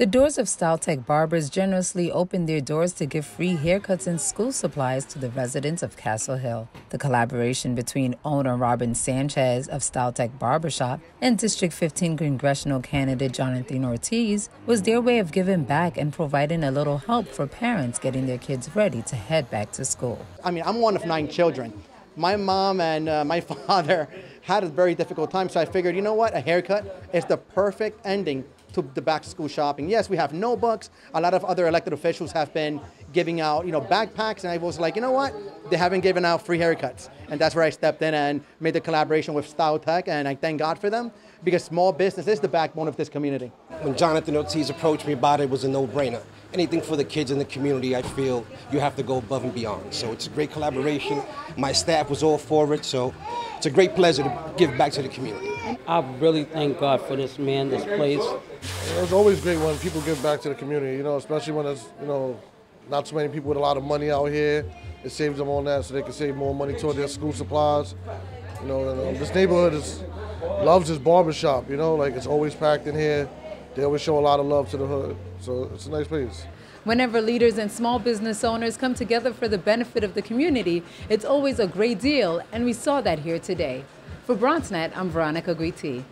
The doors of StyleTech Barbers generously opened their doors to give free haircuts and school supplies to the residents of Castle Hill. The collaboration between owner Robin Sanchez of StyleTech Barbershop and District 15 congressional candidate Johnathan Ortiz was their way of giving back and providing a little help for parents getting their kids ready to head back to school. I mean, I'm one of nine children. My mom and uh, my father had a very difficult time, so I figured, you know what, a haircut is the perfect ending to the back to school shopping. Yes, we have no notebooks. A lot of other elected officials have been giving out, you know, backpacks, and I was like, you know what? They haven't given out free haircuts, and that's where I stepped in and made the collaboration with Style Tech. and I thank God for them because small business is the backbone of this community. When Johnathan Ortiz approached me about it, it was a no-brainer. Anything for the kids in the community, I feel you have to go above and beyond. So it's a great collaboration. My staff was all for it, so it's a great pleasure to give back to the community. I really thank God for this man, this place. It's always great when people give back to the community, you know, especially when it's, you know, not too many people with a lot of money out here. It saves them on that so they can save more money toward their school supplies. You know, and, um, this neighborhood is loves this barbershop, you know, like it's always packed in here. They always show a lot of love to the hood. So it's a nice place. Whenever leaders and small business owners come together for the benefit of the community, it's always a great deal, and we saw that here today. For BronxNet, I'm Veronica Guiti.